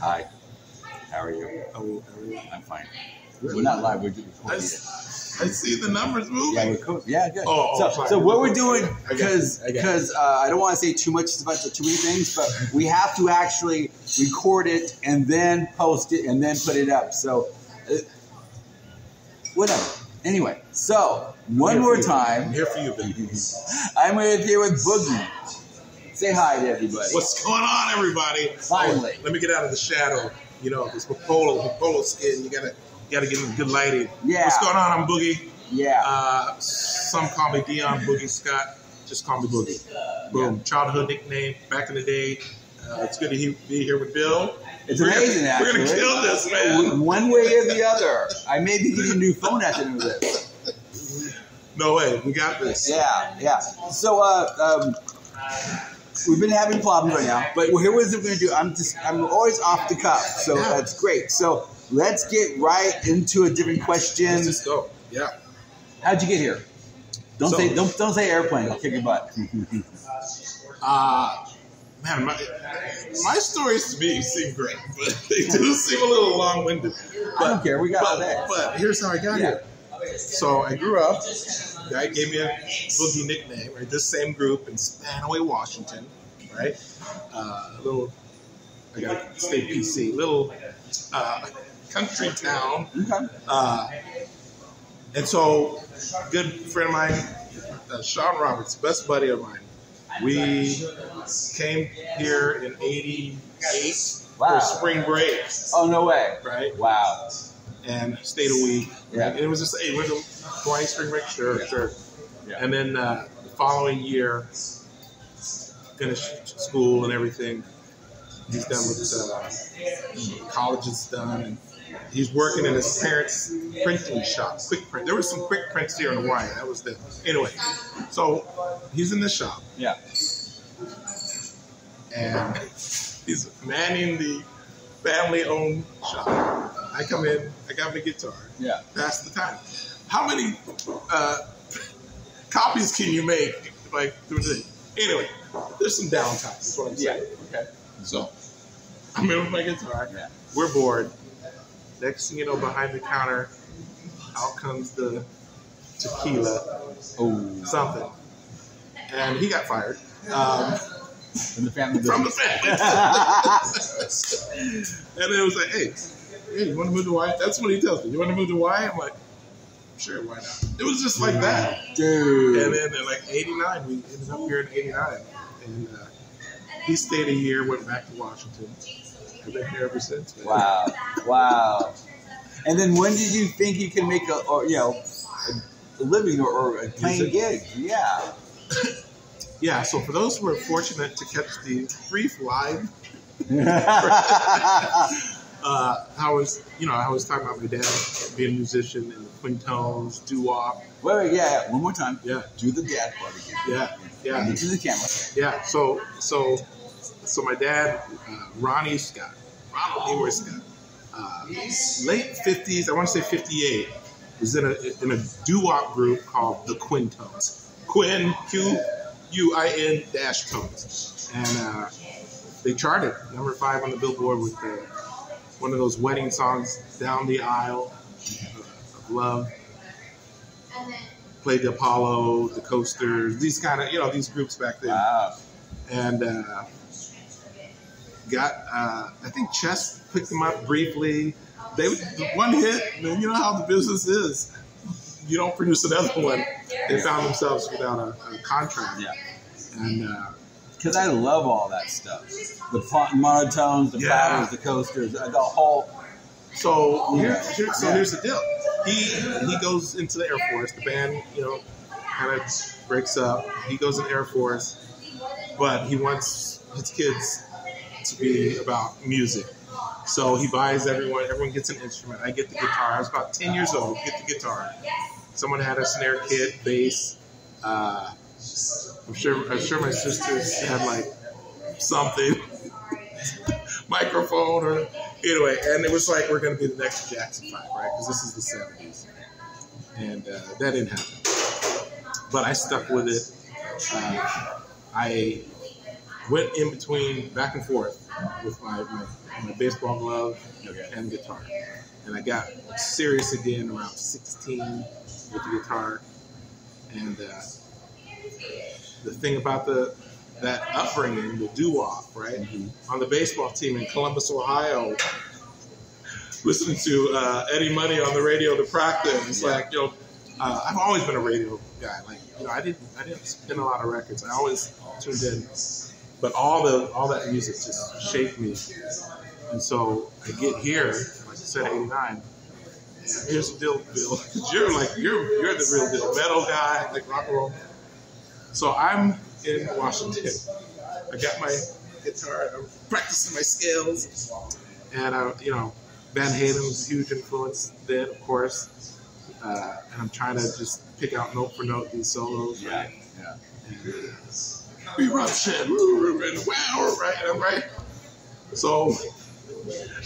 Hi. How are you? How are you? How are you? I'm fine. Good. We're not live. We're just recording I see the numbers moving. Yeah, we're cool. Yeah, good. Oh, oh, so, fine. so what we're doing because because uh, I don't want to say too much about too many things, but we have to actually record it and then post it and then put it up. So uh, whatever. Anyway, so one more you. time, I'm here for you, baby. I'm with here with Boogie. Say hi to everybody. What's going on, everybody? Finally. Oh, let me get out of the shadow. You know, this polo, polo skin. You gotta, you gotta get in good lighting. Yeah. What's going on? I'm Boogie. yeah. Uh, some call me Dion Boogie Scott. Just call me Boogie. Boom. Childhood nickname. Back in the day. Uh, it's good to he- be here with Bill. It's We're gonna- amazing, actually. We're gonna kill this, man. One way or the other. I may be getting a new phone at the end of this. No way. We got this. Yeah, yeah. So, uh, um, we've been having problems right now, but here what we're going to do. I'm just, I'm always off the cuff, so Yeah. that's great. So let's get right into a different question. Let's just go. Yeah. How'd you get here? Don't So- say, don't, don't say airplane. I'll kick your butt. Uh, man, my, my stories to me seem great, but they do seem a little long winded. I don't care. We got all But, but here's how I got Yeah. here. So I grew up. Guy gave me a boogie nickname. Right, this same group in Spanaway, Washington. Right, uh, a little. I gotta stay PC. Little uh, country town. Uh, and so, good friend of mine, uh, Sean Roberts, best buddy of mine. We came here in '88 Wow. for spring break, Oh no way. right? Wow. And stayed a week. Yeah. And it was just, hey, went to Hawaii spring break, sure, Yeah. sure. Yeah. And then uh, the following year, finished school and everything. He's done with uh, college is done, and he's working in his parents' printing shop, quick print. There was some quick prints here in Hawaii. That was the anyway. So he's in the shop, Yeah. and he's manning the family-owned shop. I come in, I got my guitar, Yeah. That's the time. How many uh, copies can you make? Like through the anyway, there's some downtime. That's what I'm Yeah. saying. Okay. So I'm in with my guitar. Yeah. We're bored. Next thing you know, behind the counter, out comes the tequila Oh. something, and he got fired um, From the family. from the family. and it was like, hey, hey, you want to move to Hawaii? That's what he tells me. You want to move to Hawaii? I'm like, sure, why not? It was just like that. Dude. And then in like '89, we ended up here in '89, and uh, he stayed a year, went back to Washington. I've been here ever since. man. Wow, wow. And then when did you think you could make a, or, you know, a living or, or a paying gig? Yeah. Yeah. So for those who are fortunate to catch the brief live, uh, I was, you know, I was talking about my dad being a musician in Quintones, doo-wop. wait, wait, yeah, yeah. One more time. Yeah. Do the dad part again. Yeah. Yeah. Into the camera. Yeah. So so so my dad, uh, Ronnie Scott, Ronald Leroy Scott, uh, late fifties, I want to say fifty eight, was in a in a doo wop group called the Quintones. Quin Q U I N dash tones, and uh, they charted number five on the Billboard with the, one of those wedding songs, "Down the Aisle uh, Love." Played the Apollo, the Coasters, these kind of you know these groups back then Wow. and uh, got uh, I think Chess picked them up briefly. They one hit, and you know how the business is. You don't produce another one. They found themselves without a, a contract, Yeah. and uh, Because I love all that stuff. The po- monotones, the Yeah. Platters, the coasters, the whole. so here, Yeah. here, so Yeah. here's the deal. He he goes into the Air Force. The band, you know, kind of breaks up. He goes in the Air Force, but he wants his kids to be about music. So he buys everyone. Everyone gets an instrument. I get the guitar. I was about ten years old. Get the guitar. Someone had a snare kit, bass. Uh, I'm sure. I'm sure my sisters had like something, microphone or anyway. And it was like we're going to be the next Jackson Five, right? Because this is the '70s, and uh, that didn't happen. But I stuck with it. Uh, I went in between back and forth with my, my, my baseball glove Okay. and guitar. And I got serious again around 16 with the guitar. And uh, the thing about the that upbringing, the doo-wop, right? On the baseball team in Columbus, Ohio, listening to uh, Eddie Money on the radio to practice. Yeah. Like, you know, uh, I've always been a radio guy. Like, you know, I didn't I didn't spin a lot of records. I always tuned in. But all the all that music just shaped me. And so I get here, like I said, '89. And here's the deal, Bill. You're like you're you're the real deal, metal guy, like rock and roll. So I'm in Washington. I got my guitar. I'm practicing my scales, and I, you know, Van Halen was a huge influence then, of course. Uh, and I'm trying to just pick out note for note these solos, Yeah. right? Yeah. And, uh, eruption, woo, and wow, right? And I'm right. So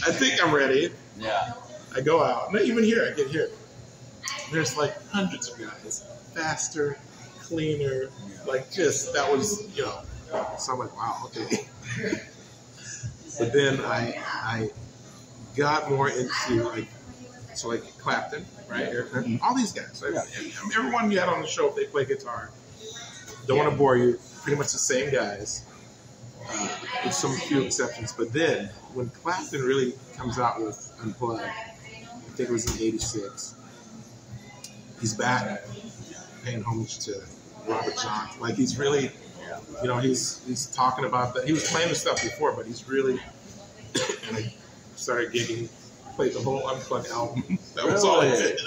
I think I'm ready. Yeah. I go out. Not even here. I get here. There's like hundreds of guys, faster, cleaner, like just that was you know. So I'm like, wow, okay. but then I I got more into like so like Clapton, right? Eric Clapton, all these guys. Right? Yeah. Everyone you had on the show, they play guitar. Don't want to bore you. Pretty much the same guys, uh, with some few exceptions. But then when Clapton really comes out with Unplugged, I think it was in '86. He's back, paying homage to Robert Johnson. Like he's really, you know, he's he's talking about that. He was playing the stuff before, but he's really. and I started gigging, played the whole Unplugged album. that was all I did.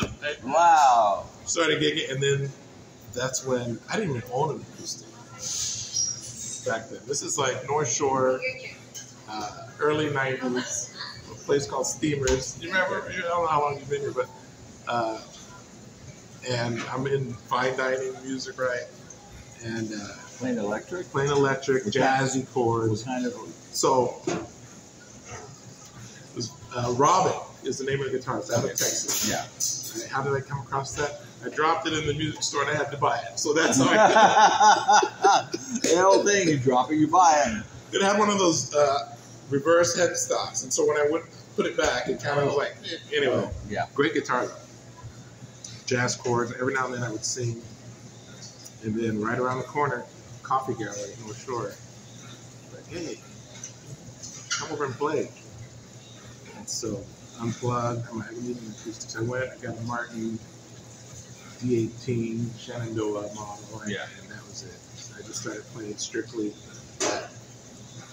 Wow. started gigging, and then that's when I didn't even own an acoustic back then. This is like North Shore, uh, early '90s, a place called Steamers. You remember? I don't know how long you've been here, but uh, and I'm in fine dining music, right? And uh, Playing electric? playing electric, jazzy What chords. kind of. So, uh, Robin is the name of the guitar. It's out of Texas. Yeah. How did I come across that? I dropped it in the music store and I had to buy it. So that's how I the whole thing, you drop it, you buy it. it had one of those uh, reverse headstocks. And so when I went put it back, it kind of was like, eh, anyway. Yeah. Great guitar though. Jazz chords. Every now and then I would sing. And then right around the corner, Coffee Gallery, North Shore. Like, hey, come over and play. And so unplugged. I'm like, I need an acoustics. I went. I got a Martin D18 Shenandoah model. And, Yeah. and that was it. So I just started playing strictly that,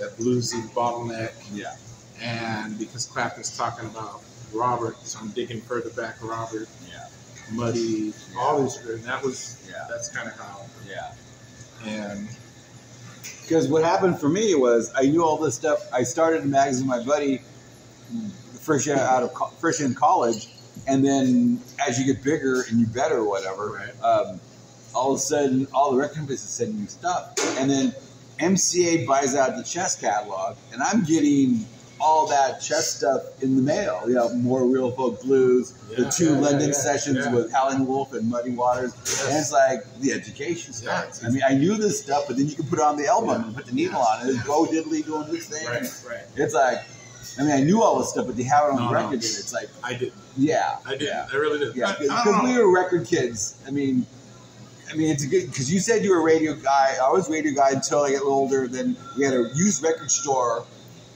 that bluesy bottleneck. Yeah. And because Clapton's talking about Robert, so I'm digging further back Robert, Yeah. Muddy, all these, and that was, Yeah. that's kind of how, Yeah. and Because what happened for me was I knew all this stuff. I started a magazine with my buddy the first year out of first year in college, and then as you get bigger and you better or whatever, Right. um, all of a sudden all the record companies send you stuff, and then MCA buys out the chess catalog, and I'm getting all that chess stuff in the mail. You know, more real folk blues, the two yeah, yeah, London yeah, sessions yeah. with Howlin' Wolf and Muddy Waters, and it's like the education starts. Yeah. I mean, I knew this stuff, but then you can put it on the album Yeah. and put the needle on it. It's Bo Diddley doing this thing. right, right. It's like, I mean, I knew all this stuff, but they have it on No, the no. record, and it's like, I did, yeah, I did, yeah, I really did. yeah. Because we were record kids. I mean, I mean, it's a good because you said you were a radio guy. I was a radio guy until I got a little older. Then we had a used record store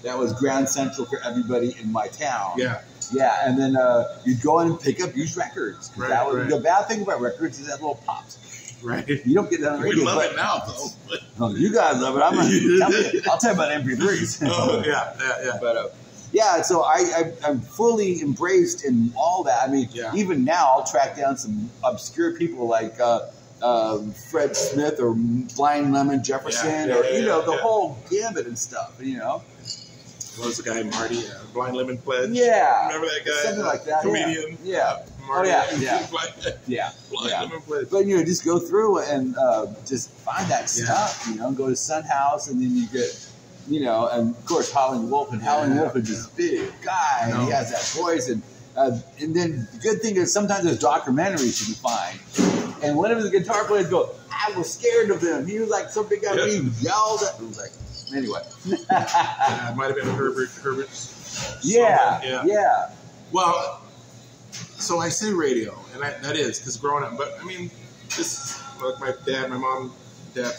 that was Grand Central for everybody in my town. yeah, Yeah, and then uh, you'd go in and pick up used records. Right, that was, right. The bad thing about records is that little pops. right. You don't get that on the We love but, it now, though. But, Oh, you guys love it. I'm gonna, tell me, I'll tell you about MP3s. oh, yeah, yeah, yeah. But uh, yeah, so I, I I'm fully embraced in all that. I mean, Yeah. even now I'll track down some obscure people like uh, um Fred Smith or Blind Lemon Jefferson Yeah, yeah, or you know the whole gambit and stuff. You know, What was the guy, Marty? Uh, Blind Lemon Pledge? yeah, Remember that guy? something like that. Comedian? Yeah, yeah, Marty. Oh, yeah, yeah. Blind, yeah. Blind yeah. Lemon Pledge. But you know, just go through and uh, just find that stuff. You know, go to Son House, and then you get, you know, and of course Howlin' Wolf, and Howlin' Wolf is this big guy, and he has that voice, and uh, and then the good thing is sometimes there's documentaries you can find, and one of the guitar players go, I was scared of him. He was like some big guy, Yeah. he yelled. At, it was like, Anyway. Uh, it might have been Hubert. Hubert's. yeah, yeah. yeah. Well, so I say radio, and I, that is because growing up. But I mean, this like my dad, my mom, dad,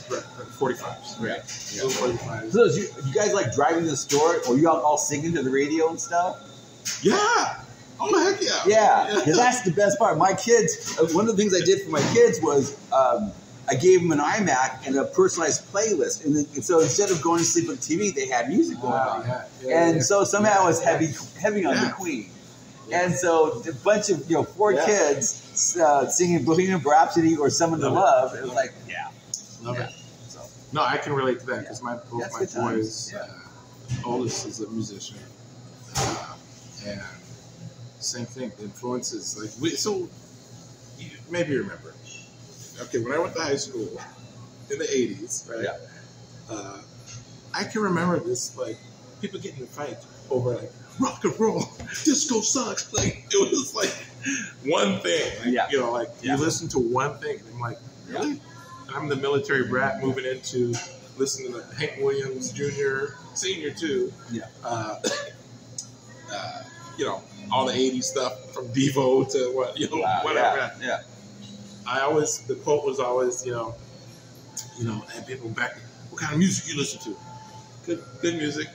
forty fives, right? Yeah. Little forty fives. So, you, you guys like driving to the store, or you all, all singing to the radio and stuff? Yeah. Oh heck yeah. Yeah, because that's the best part. My kids, uh, one of the things I did for my kids was um, I gave them an iMac and a personalized playlist. And, then, and so instead of going to sleep on TV, they had music going Wow, on. yeah, yeah, and yeah. so somehow I was heavy, heavy on the Queen. And so a bunch of, you know, four kids uh, singing Bohemian Rhapsody or Someone to Love Love. It was like, yeah. Love it. So, No, I can relate to that because my both That's my boys, uh, oldest is a musician, uh, and same thing. The influences like we. So you maybe you remember. Okay, when I went to high school in the '80s, right? Yeah. Uh, I can remember this like people getting in a fight over like rock and roll, disco sucks. Like it was like one thing. Like, Yeah. You know, like Yeah. you listen to one thing, and I'm like, really? And I'm the military brat moving into listening to Hank Williams Jr. Senior too. Yeah. Uh, uh, you know, all the '80s stuff from Devo to what you know, wow, whatever. yeah, yeah. I always the quote was always, you know, you know, and people back, what kind of music you listen to? Good, good music,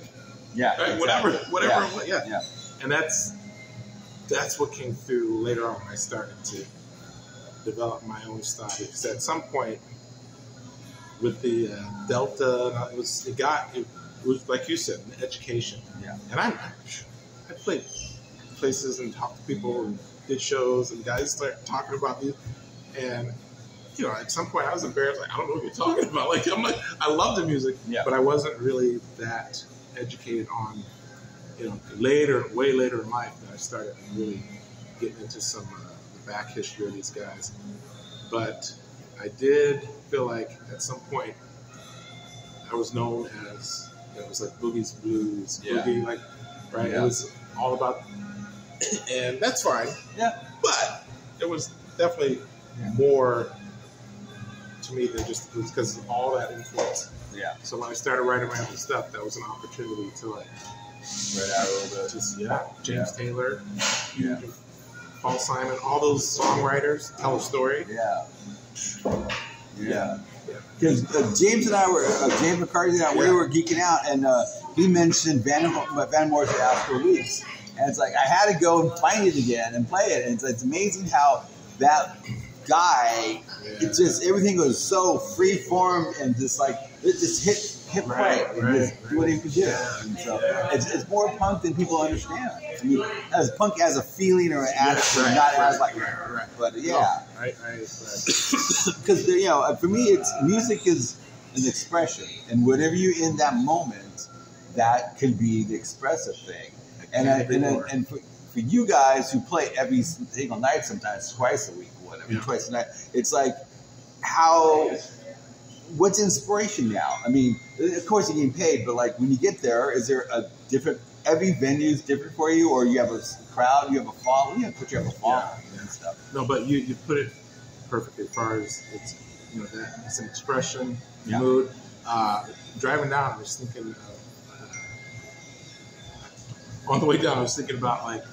Yeah, right? exactly. Whatever, whatever, Yeah. yeah. Yeah. And that's that's what came through later on when I started to develop my own style. Because at some point, with the uh, Delta, it was it got it was like you said, an education. Yeah. And I I played places and talked to people and did shows and guys start talking about these and you know at some point I was embarrassed like I don't know what you're talking about like I'm like I love the music Yeah. but I wasn't really that educated on you know later way later in life that I started really getting into some uh, the back history of these guys but I did feel like at some point I was known as it was like Boogie's Blues Yeah. Boogie like right Yeah. it was all about and that's fine Yeah. but it was definitely. More to me than just because of all that influence. Yeah. So when I started writing my own stuff, that was an opportunity to like Spread out a little bit. just yeah, James Taylor, Yeah. Paul Simon, all those songwriters tell a story. Yeah. Yeah. Yeah. Because uh, James and I were, uh, James McCarthy and I, we Yeah. were geeking out, and uh, he mentioned Van, Van Morrison Astral Weeks. And it's like, I had to go and find it again and play it. And it's, it's amazing how that guy, it just, everything was so free form and just like, it just hit, hit play Right, and right, just do what he could do. And so it's, it's more punk than people understand. I mean, as punk as a feeling or an attitude, right, not right, as like, right. but yeah. No, I, I, I because you know for me it's music is an expression. And whatever you in that moment that can be the expressive thing. And I, and, and for, for you guys who play every single night sometimes twice a week or whatever Yeah. twice a night it's like how what's inspiration now i mean of course you're getting paid but like when you get there is there a different every venue is different for you or you have a crowd you have a following yeah put you have a following and stuff no, but you, you put it perfectly as far as it's you know that it's an expression, Yeah. mood. Uh, driving down, I was thinking uh, on the way down, I was thinking about like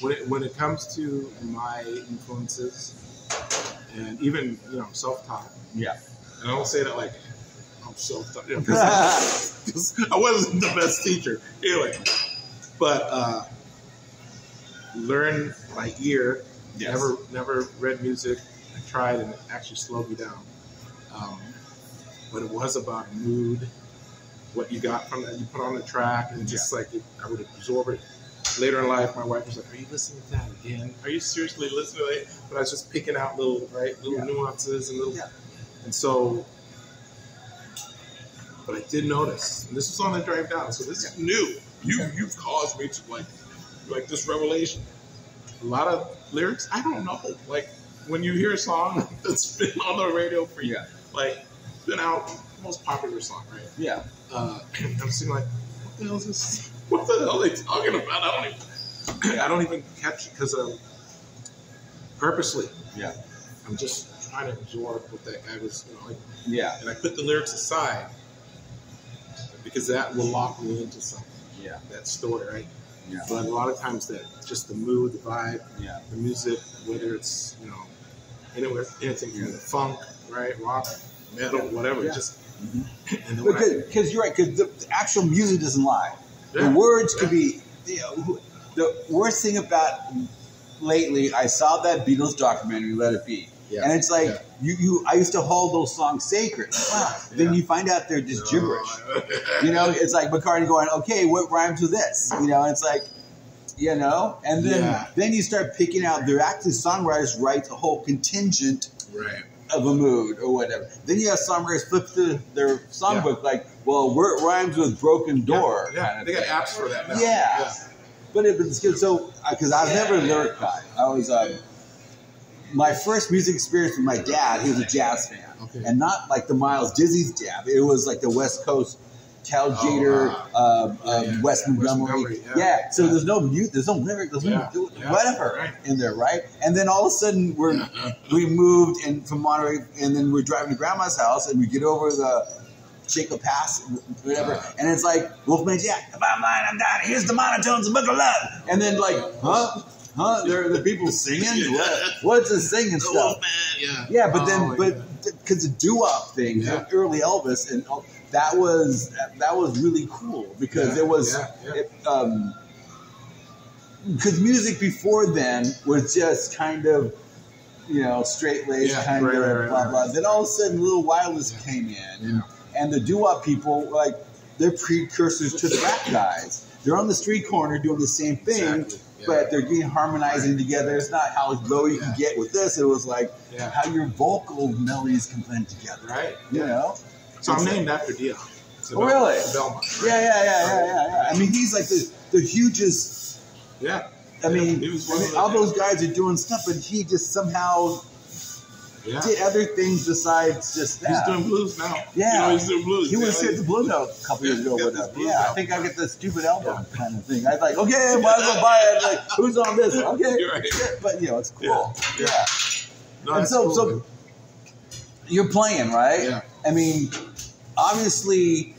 when it, when it comes to my influences and even you know self taught. yeah And I don't say that like I'm self taught because I wasn't the best teacher anyway. But uh, learn by ear. Yes. Never never read music. I tried and it actually slowed me down. Um, but it was about mood, what you got from that you put on the track, and just like it, I would absorb it. Later in life, my wife was like, "Are you listening to that again? Are you seriously listening to it?" But I was just picking out little right little Yeah. nuances and little Yeah. and so, but I did notice, and this was on the drive down, so this is new. You you've caused me to like like this revelation. A lot of lyrics I don't know. Like when you hear a song that's been on the radio for Yeah. like it's been out, most popular song, right? yeah Uh, I'm sitting like, what the hell is this? What the hell are they talking about? I don't even I don't even catch it because um, purposely yeah I'm just trying to absorb what that guy was, you know, like yeah and I put the lyrics aside. because that will lock me into something. Yeah. That story, right? Yeah. But a lot of times that just the mood, the vibe, Yeah. the music, whether it's you know anywhere, anything from the funk, right, rock, metal, whatever, Yeah. just Mhm. I- Because you're right, because the, the actual music doesn't lie. Yeah. The words Yeah. could be, you know, the worst thing about lately, I saw that Beatles documentary, Let It Be. Yeah. And it's like, Yeah. you, you, I used to hold those songs sacred. Wow. Then you find out they're just gibberish. Oh, You know, it's like McCartney going, okay, what rhymes with this? You know, it's like, you know, and then Yeah. then you start picking out. They're actually songwriters write a whole contingent right. Of a mood or whatever. Then you have songwriters flip through their songbook like, well, where it rhymes with broken door. Yeah, kind of they got apps for that now. Yeah. But it was good. So, because I was never a lyric guy. I was, um, my first music experience with my dad, he was a jazz fan. Okay. And not like the Miles Dizzy's jazz. It was like the West Coast, Cal Oh, Tjader, wow. um, Yeah, um, yeah, Wes yeah, Wes Montgomery. Montgomery, yeah. yeah. So there's no music, there's no lyric, there's no whatever right. in there, right? And then all of a sudden we're we moved and from Monterey, and then we're driving to Grandma's house, and we get over the Shaker Pass, whatever, and it's like Wolfman Jack. If I'm lying, I'm dying. Here's the monotones of Book of Love, and then like, huh, huh? There are the people singing. What, what's the singing The stuff? Wolfman, yeah. Yeah, but then, Oh, my but because the doo-wop thing, early Elvis, and all- that was that was really cool because Yeah, it was yeah, yeah. it, um because music before then was just kind of you know straight laced Yeah, kind right, of right, blah right. blah. Then all of a sudden, little wireless came in, Yeah. and the doo-wop people like they're precursors to the rap guys. They're on the street corner doing the same thing. Exactly, yeah. But they're getting harmonizing together. It's not how low you can get with this. It was like Yeah. how your vocal melodies can blend together. Right. You know? So I'm named after Dion. Oh, really? Belmont. Yeah, yeah, yeah, yeah, yeah, yeah. I mean, he's like the, the hugest. Yeah. I mean, I mean all those guys are doing stuff, but he just somehow Yeah. did other things besides just that. He's doing blues now. Yeah. You know, he's doing blues. He was here at the Blue Note a couple years ago with us. Yeah, I think I get the stupid album kind of thing. I was like, okay, might as well buy it. Like, who's on this? Okay, right. but you know, it's cool. Yeah. Yeah. Yeah. No, And so, cool, so you're playing, right? Yeah. I mean, obviously,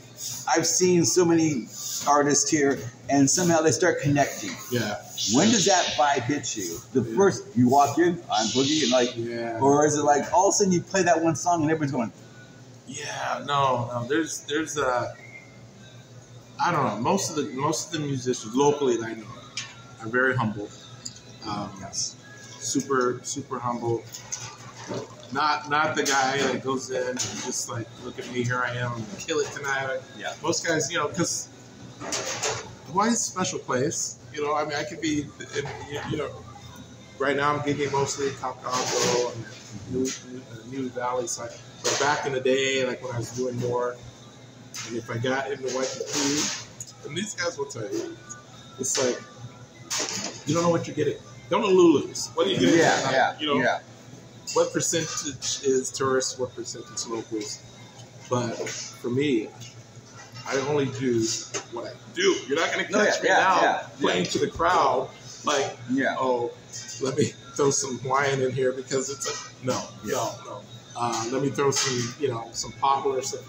I've seen so many artists here, and somehow they start connecting. yeah. When does that vibe hit you? The Yeah. first you walk in, I'm boogie, and like, Yeah. or is it like all of a sudden you play that one song and everybody's going, Yeah, no, no. There's, there's uh, I don't know. Most of the, most of the musicians locally that I know are very humble. Um, yes, super, super humble. Not, not the guy that goes in and just like, look at me, here I am, I'm kill it tonight. Yeah. Most guys, you know, because Hawaii's a special place. You know, I mean, I could be, you know, right now I'm gigging mostly in Kaukago and New, New, uh, New Valley side. But back in the day, like when I was doing more, and if I got into Waikiki, and these guys will tell you, it's like, you don't know what you're getting. Don't know Lulu's. What are you getting? yeah, yeah, You know, yeah, what percentage is tourists? What percentage locals? But for me, I only do what I do. You're not going to No, catch yeah, me yeah, now yeah, playing to the crowd like, yeah. oh, let me throw some wine in here because it's a no, no, no. Uh, let me throw some, you know, some popular stuff.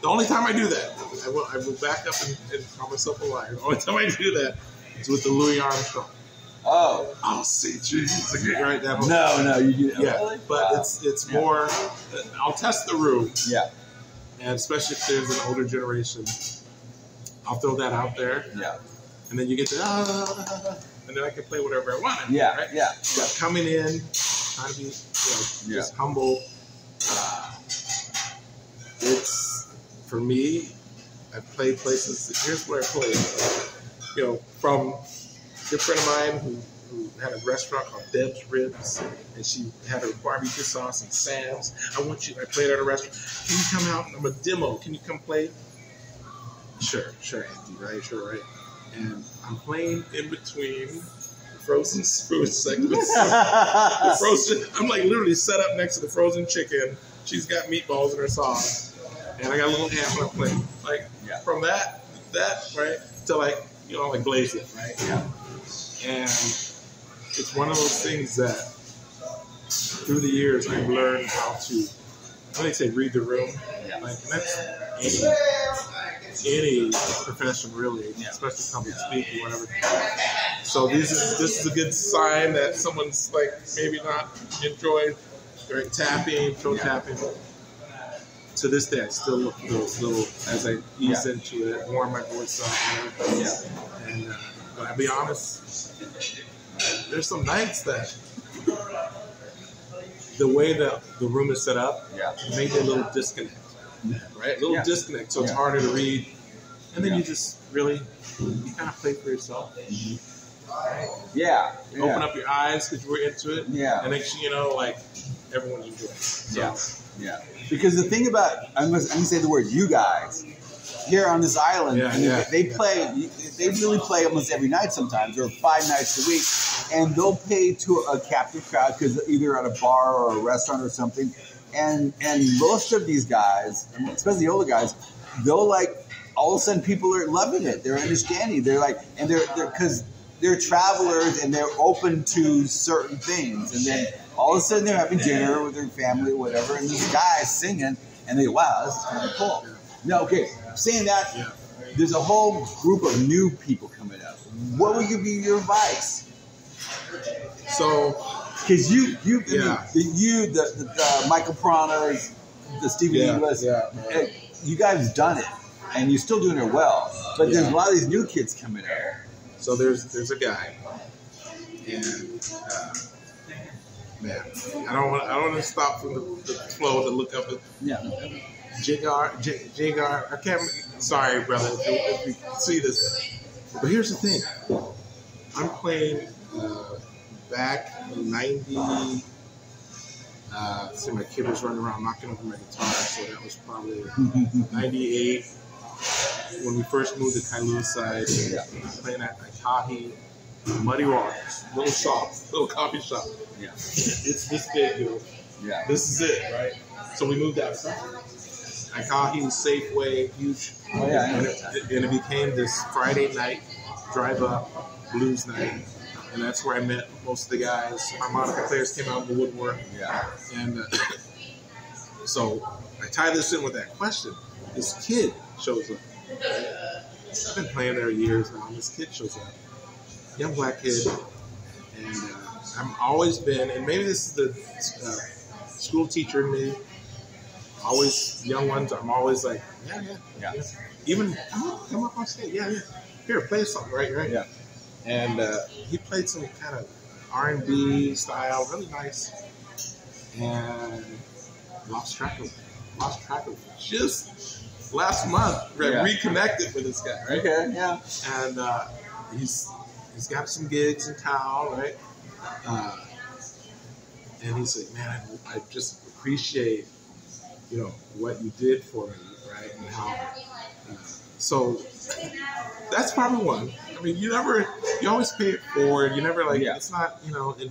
The only time I do that, I will, I will back up and, and call myself a liar. The only time I do that is with the Louis Armstrong. Oh I'll see Jesus again, right? That whole- no, no, you do. yeah, Really? but Wow. it's it's Yeah. more. I'll test the room, yeah, and especially if there's an older generation, I'll throw that out there, yeah, and then you get to ah, and then I can play whatever I want. yeah, right? yeah. But coming in, trying to be you know, Yeah. just humble. Uh, it's for me. I've played places. Here's where I played. You know, from good friend of mine who, who had a restaurant called Deb's Ribs, and she had her barbecue sauce and Sam's. I want you. I played at a restaurant. Can you come out? I'm a demo. Can you come play? Sure, sure, Andy. Right, sure, right. And I'm playing in between frozen food segments. The frozen. I'm like literally set up next to the frozen chicken. She's got meatballs in her sauce, and I got a little ham on plate. Like Yeah. from that, that right to like you know like glaze it right. Yeah. And it's one of those things that through the years I've learned how to. I think say read the room. Yeah. Like and that's any any profession really, Yeah. especially public speaking, or whatever. So this is this is a good sign that someone's like maybe not enjoyed right tapping, toe tapping. To this day, I still look for those little as I ease into it, warm my voice up. and everything. Yeah. And uh, I'll be honest, there's some nights that the way that the room is set up Yeah. maybe a little disconnect, right? A little Yeah. disconnect, so it's Yeah. harder to read. And then you just really, you kind of play for yourself. Mm-hmm. Yeah. Open up your eyes because you were into it. Yeah. And thing you know, like everyone enjoys. it. So, Yeah. Yeah. Because the thing about I'm gonna, I'm gonna say the word you guys here on this island, Yeah, I mean, yeah. they play. They really play almost every night sometimes, or five nights a week, and they'll pay to a captive crowd because either at a bar or a restaurant or something. And and most of these guys, especially the older guys, they'll like all of a sudden people are loving it. They're understanding. They're like, and they're because they're travelers and they're open to certain things. And then all of a sudden they're having dinner with their family or whatever, and this guy's singing, and they wow, this is kind of cool. No, okay. Saying that, Yeah. there's a whole group of new people coming up. What would you be your advice? So Because you, you, I mean, the, you, the, the, the Michael Pranas, the Stephen Yeah, yeah. you guys done it, and you're still doing it well. But there's a lot of these new kids coming up. so there's there's a guy, and uh, man, I don't want I don't want to stop from the, the flow to look up at Yeah. Jigar, J- Jigar. I can't. Sorry, brother, if you, if you see this. But here's the thing. I'm playing uh, back in '90. Uh, see, my kid was running around knocking over my guitar, so that was probably '98 when we first moved to Kailua side. Yeah. Playing at Aikahi, Muddy Waters, little shop, little coffee shop. Yeah. It's this big, dude Yeah. this is it, right? So we moved outside. Aikahi, Safeway, huge. Oh, yeah, I and, it, and it became this Friday night drive up blues night. And that's where I met most of the guys. Harmonica players came out in the woodwork. Yeah. And uh, so I tie this in with that question. This kid shows up. I've been playing there years now. And this kid shows up. Young black kid. And uh, I've always been, and maybe this is the uh, school teacher in me. Always young ones. I'm always like, yeah, yeah, Yeah. Even come up, come up on stage. Yeah, yeah. Here, play a song, right, right. Yeah. And uh, he played some kind of R&B style, really nice. And lost track of, lost track of. Just last month, I Yeah. reconnected with this guy, right? Okay. Yeah. and uh, he's he's got some gigs in town, right? Uh, and he's like, man, I, I just appreciate you know what you did for me, right? And how. Uh, so that's probably one. I mean, you never, you always pay it forward. You never like, Yeah. it's not, you know, in,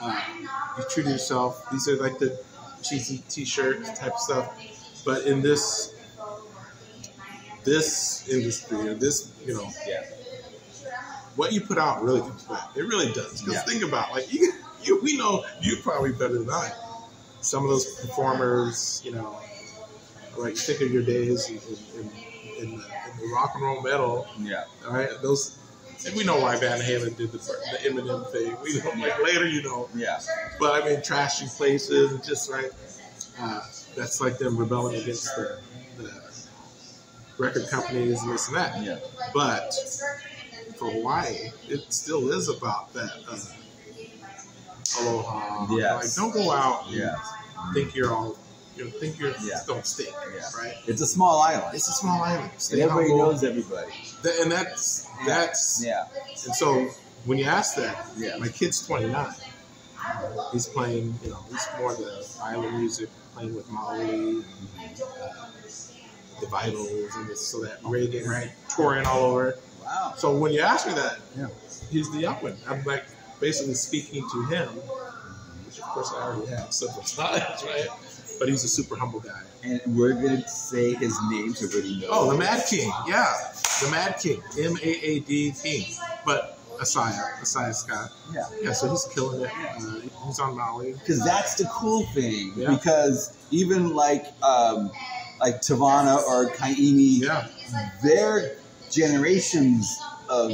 uh, you true to yourself. These are like the cheesy t-shirt type stuff. But in this, this industry, or this, you know, Yeah. what you put out really comes back. It really does. Because Yeah. think about like you, you, we know you probably better than I. Some of those performers, you know, like think of your days in, in, in, the, in the rock and roll metal. Yeah. All right, those. And we know why Van Halen did the, the M&M thing. We know, like later, you know. Yeah. But I mean, trashy places, and just right. Uh, that's like them rebelling against the, the record companies and this and that. Yeah. But for Hawaii, it still is about that uh, aloha. Yes. Like, don't go out and Yeah. Think you're all, you know, think you're Yeah. don't stink, Yeah. right? It's a small island. It's a small island. And Stay everybody humble. knows everybody. Th- and that's that's Yeah. and so when you ask that, Yeah. my kid's 29. He's playing, you know, he's more the island music, playing with Maui, uh, the Vitals, and this, so that reggae, right? Touring all over. Wow. So when you ask me that, Yeah. he's the young one. I'm like basically speaking to him, course I already have several times, right? But he's a super humble guy. And we're gonna say his name so everybody knows. Oh, the Mad King, yeah, the Mad King, M A A D King, but Asaya, Asaya Scott. Yeah. Yeah, so he's killing it. Uh, he's on Maui. because that's the cool thing. Yeah. Because even like um, like Tavana or Kaimi, Yeah, their generations of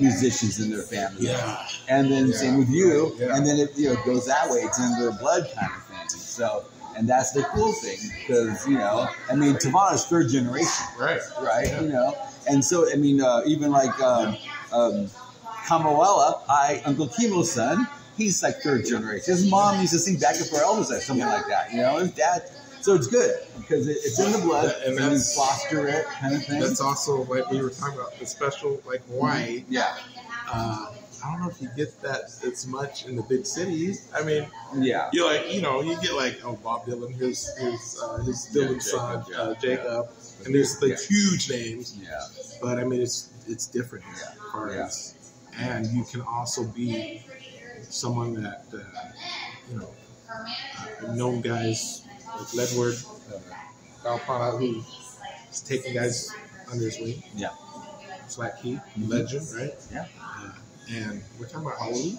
musicians in their family. Yeah. And then Yeah. same with you. Yeah. And then it you know goes that way. It's in their blood kind of thing. So and that's the cool thing because you know I mean Tavana's third generation, Right. right? Yeah. You know, and so I mean uh, even like um, um, Kamawela, I Uncle Kimo's son, he's like third generation. His mom used to sing back backup for Elvis or something like that. You know, his dad. So it's good because it, it's in the blood And and, you foster it kind of thing. That's also like we were talking about the special like Hawaii. yeah, Uh, I don't know if you get that as much in the big cities. I mean, yeah, you like you know you get like oh Bob Dylan, his his uh, his Yeah, Dylan son Jacob, uh, yeah. And there's like Yeah. huge names. yeah, But I mean it's it's different here. Yeah. Yeah. as- and you can also be someone that uh, you know uh, known guys like Ledward, uh, Kaapana, who's taking guys under his wing. Yeah. Slack Key, Mhm. legend, right? Yeah. Uh, and we're talking about Halloween,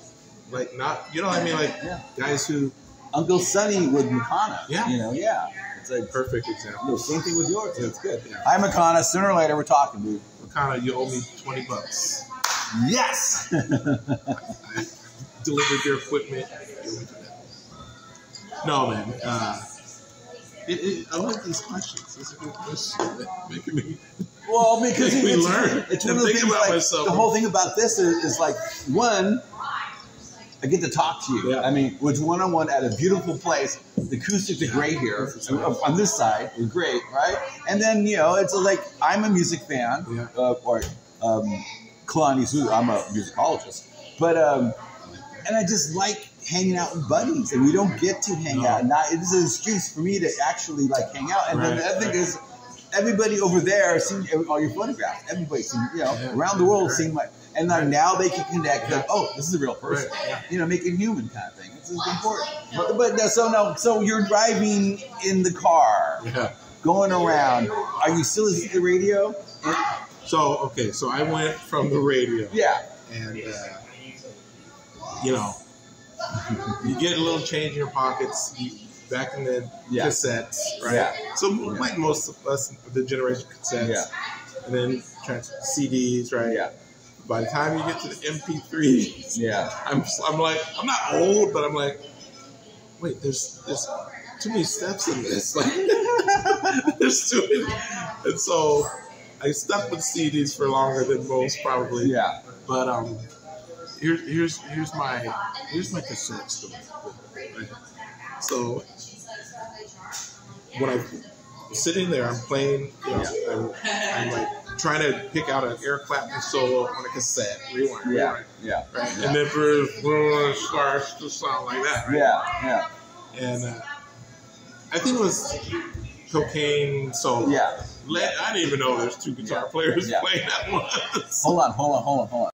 like not you know what I mean like yeah. guys who Uncle Sonny with Makana. Yeah. You know, yeah. It's like perfect example. know, same thing with yours. It's good. Yeah. Hi, Makana. Sooner or later, we're talking, dude. Of, you owe me twenty bucks. Yes. I delivered your equipment. You owe me that. No, man. Uh, it, it, I like these questions. This is a good question. Making me. well, because it's, learn it's one of the things. about Like, myself. the whole thing about this is, is like one. I get to talk to you. Yeah. I mean, it's one on one at a beautiful place. The acoustics are great here. On this side, great, right? And then you know, it's like I'm a music fan, Yeah. uh, or um, Kalani Su. I'm a musicologist, but um, and I just like hanging out with buddies, and we don't get to hang No. out. Not it is an excuse for me to actually like hang out. And then the Right, other thing is, everybody over there seen all your photographs. Everybody seen, you know, Yeah. around the world Right. seen my. And like now they can connect. Like, oh, this is a real person. Right, yeah. You know, make it human kind of thing. This is important. But, but so no, so you're driving in the car, Yeah. going around. Are you still listening to the radio? So okay, so I went from the radio, yeah, and uh, you know, you get a little change in your pockets. You, back in the Yeah. cassettes, right? Yeah. So like most of us, the generation cassettes, Yeah. and then trans- CDs, right? yeah, By the time you get to the MP3s, yeah. I'm I'm like I'm not old, but I'm like, wait, there's there's too many steps in this. Like there's too many, and so I stuck with CDs for longer than most probably. Yeah. But um, here's here's here's my here's my cassette story. Right? So when I'm sitting there, I'm playing. You know, I'm, I'm like trying to pick out an Eric Clapton solo on a cassette. Rewind. Yeah, rewind, yeah, Right? And then for it starts to sound like that. Right? yeah, yeah, And uh, I think it was cocaine solo. yeah. Let- I didn't even know there's two guitar players Yeah. playing that one. Hold on, hold on, hold on, hold on.